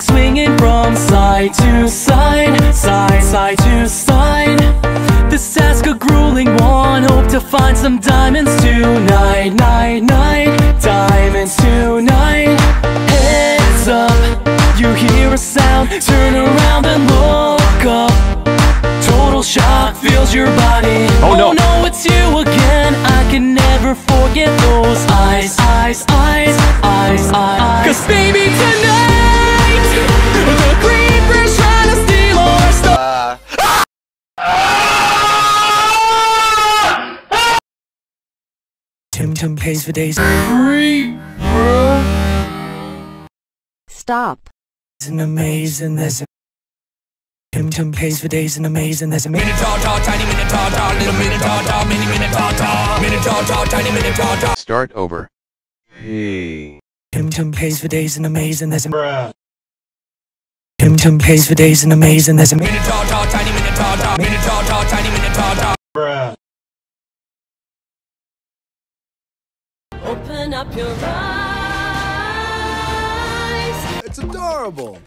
Like swinging from side to side, side, side to side. This task a grueling one Hope to find some diamonds tonight Night, night, diamonds tonight. Heads up, you hear a sound Turn around and look up. Total shock fills your body. Oh, no. Oh, no, it's you again. I can never forget those eyes, eyes, eyes, eyes, eyes Cause Tim Tim pays for days. Stop. and amazing there's a Tim Tim pays for days and amazing there's a minute Start over. Hey. Tim Tim pays for days and amazing there's a Tim Tim pays for days and amazing there's a minute Open up your eyes. It's adorable.